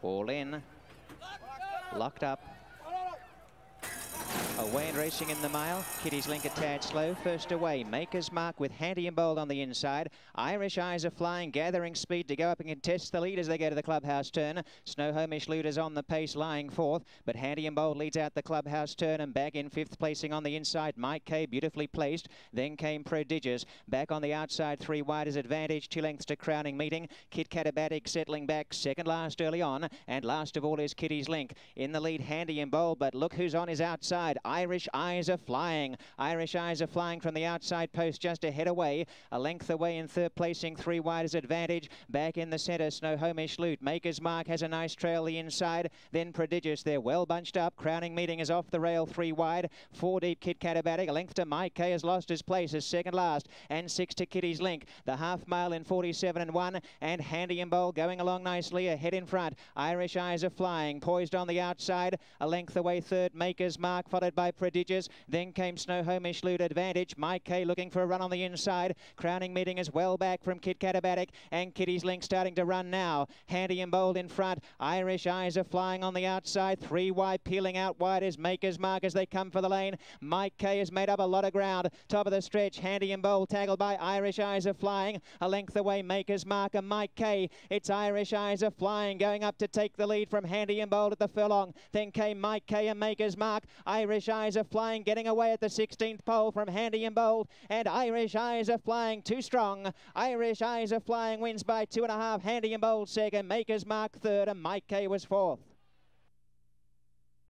All in. Locked up. Away and racing in the mile. Kitty's Link a tad slow. First away. Maker's Mark with Handy and Bold on the inside. Irish Eyes are flying, gathering speed to go up and contest the lead as they go to the clubhouse turn. Snohomish Looters on the pace, lying fourth. But Handy and Bold leads out the clubhouse turn and back in fifth, placing on the inside. Mike K beautifully placed. Then came Prodigious. Back on the outside, three wide as advantage. Two lengths to crowning meeting. Kit Katabatic settling back second last early on. And last of all is Kitty's Link. In the lead, Handy and Bold. But look who's on his outside. Irish Eyes are flying. Irish Eyes are flying from the outside post just a ahead away. A length away in third placing, three wide as advantage. Back in the centre, Snohomish Loot. Maker's Mark has a nice trail the inside. Then Prodigious. They're well bunched up. Crowning Meeting is off the rail, three wide. Four deep, Kit Katabatic. A length to Mike K has lost his place as second last. And six to Kitty's Link. The half mile in 47 and one. And Handy and Bold going along nicely ahead in front. Irish Eyes are flying. Poised on the outside. A length away third, Maker's Mark, followed by Prodigious. Then came Snohomish Loot Advantage. Mike K looking for a run on the inside. Crowning Meeting is well back from Kit Katabatic. And Kitty's Link starting to run now. Handy and Bold in front. Irish Eyes are flying on the outside. Three wide, peeling out wide as Maker's Mark as they come for the lane. Mike K has made up a lot of ground. Top of the stretch, Handy and Bold tackled by Irish Eyes are flying. A length away, Maker's Mark and Mike K. It's Irish Eyes are flying, going up to take the lead from Handy and Bold at the furlong. Then came Mike K and Maker's Mark. Irish Eyes are flying, getting away at the 16th pole from Handy and Bold. And Irish Eyes are flying too strong. Irish Eyes are flying, wins by two and a half. Handy and Bold second. Maker's Mark third, and Mike K was fourth.